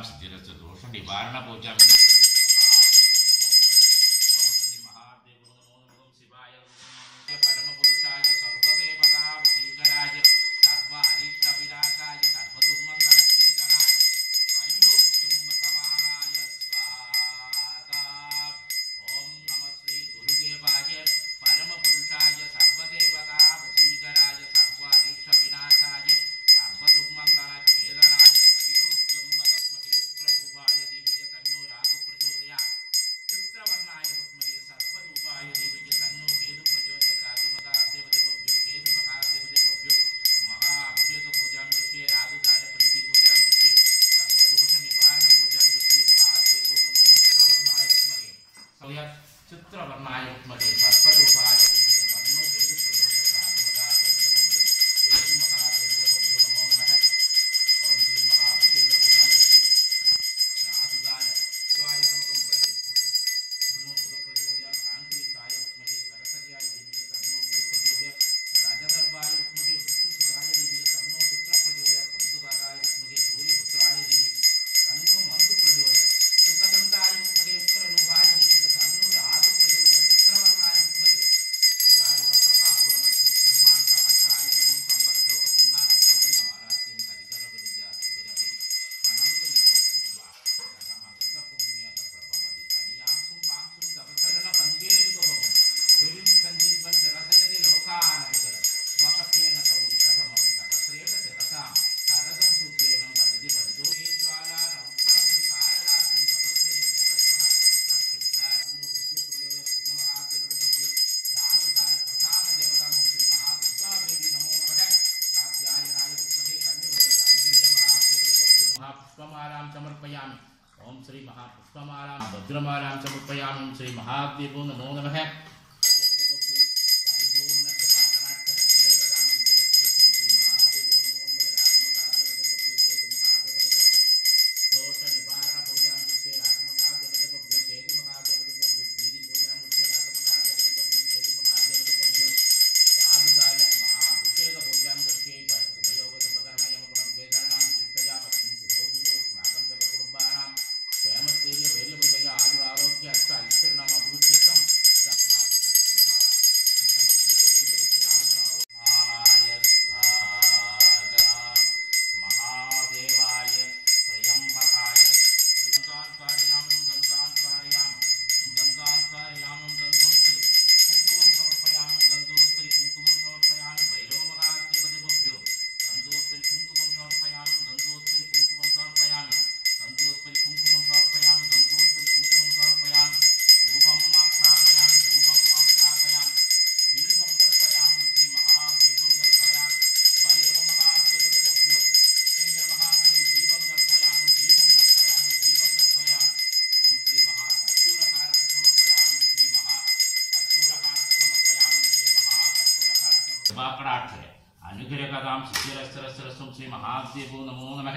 సిద్ధిరస్తు దోష నివారణ పూజ เรียกชุดตรวจมันาอยู่มาเองครับก็ดูไฟ श्री महापुष्पमालां भद्रमालां च श्री श्रीमहादेवो नमो नमः। ശിവാകടാക്ഷ അനുഗ്രഹതാം ശിഷ്യരസ്ത്രസ്രസ്വം ശ്രീ മഹാദേവോ നമോ നമഃ.